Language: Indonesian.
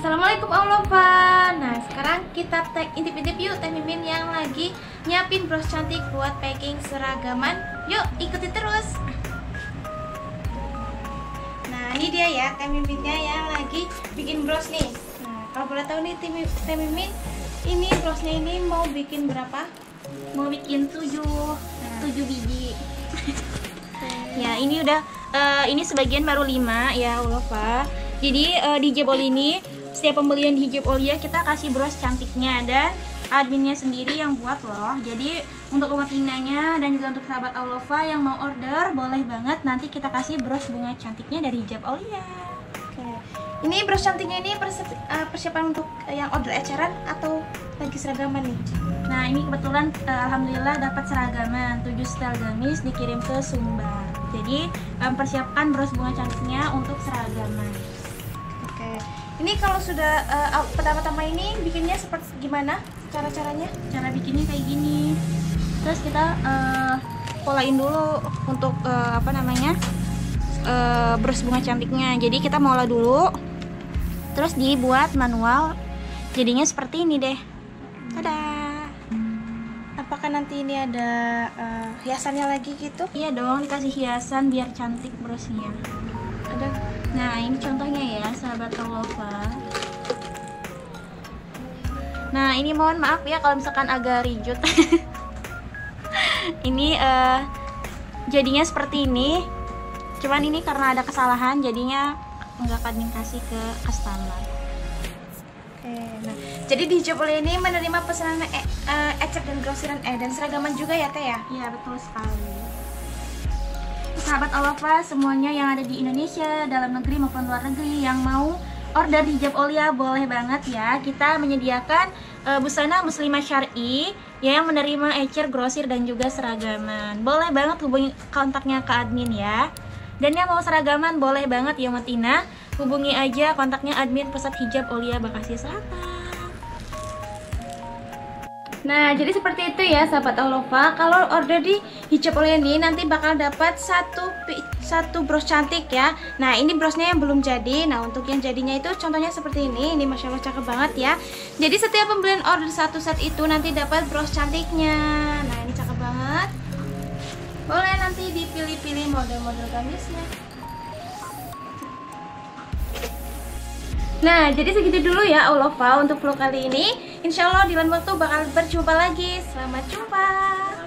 Assalamualaikum Aulova Nah sekarang kita tag intip-intip yuk Teh Mimin yang lagi nyiapin bros cantik buat packing seragaman. Yuk ikuti terus. Nah ini dia ya Teh Miminnya yang lagi bikin bros nih. Nah kalau boleh tahu nih Teh Mi- Teh Mimin Ini brosnya ini mau bikin berapa? mau bikin tujuh Nah. tujuh biji. Ya ini udah eh, ini sebagian baru lima ya Ulfa jadi eh, di Jebol ini setiap pembelian di hijab Olia kita kasih bros cantiknya dan adminnya sendiri yang buat loh jadi untuk umat Tinanya dan juga untuk sahabat Aulova yang mau order boleh banget nanti kita kasih bros bunga cantiknya dari hijab Olia Oke. Ini bros cantiknya ini eh, persiapan untuk yang order eceran atau lagi seragaman nih? Nah ini kebetulan eh, alhamdulillah dapat seragaman 7 setel gamis dikirim ke Sumbar. Jadi persiapkan bros bunga cantiknya untuk seragaman. Ini kalau sudah aw- pertama-tama ini bikinnya seperti gimana cara-caranya? Cara bikinnya kayak gini. Terus kita eh, polain dulu untuk eh, apa namanya eh, bros bunga cantiknya. Jadi kita mola dulu, terus dibuat manual. Jadinya seperti ini deh. Dadah. Apakah nanti ini ada eh, hiasannya lagi gitu? Iya dong, dikasih hiasan biar cantik brosnya. Ada. Nah, ini contohnya ya, sahabat Tolova. Nah, ini mohon maaf ya kalau misalkan agak rijut. ini eh, jadinya seperti ini. Cuman ini karena ada kesalahan, jadinya nggak akan kasih ke customer. Oke. Nah, jadi di Jopoli ini menerima pesanan e eh, ecek dan grosiran eh dan seragaman juga ya teh ya? Iya, betul sekali. Sahabat Olova semuanya yang ada di Indonesia, dalam negeri maupun luar negeri yang mau order hijab Olia boleh banget ya. Kita menyediakan eh, busana muslimah syar'i yang menerima ecer, grosir dan juga seragaman. Boleh banget hubungi kontaknya ke admin ya. Dan yang mau seragaman boleh banget ya Matina. Hubungi aja kontaknya admin pusat hijab Olia Bekasi Selatan. Nah, jadi seperti itu ya sahabat Olova. Kalau order di hijab oleh ini nanti bakal dapat satu satu bros cantik ya. Nah, ini brosnya yang belum jadi. Nah, untuk yang jadinya itu contohnya seperti ini. Ini masya Allah cakep banget ya. Jadi setiap pembelian order satu set itu nanti dapat bros cantiknya. Nah, ini cakep banget. Boleh nanti dipilih-pilih model-model gamisnya. Nah, jadi segitu dulu ya Olova untuk vlog kali ini. Insya Allah di lain waktu bakal berjumpa lagi. Selamat jumpa.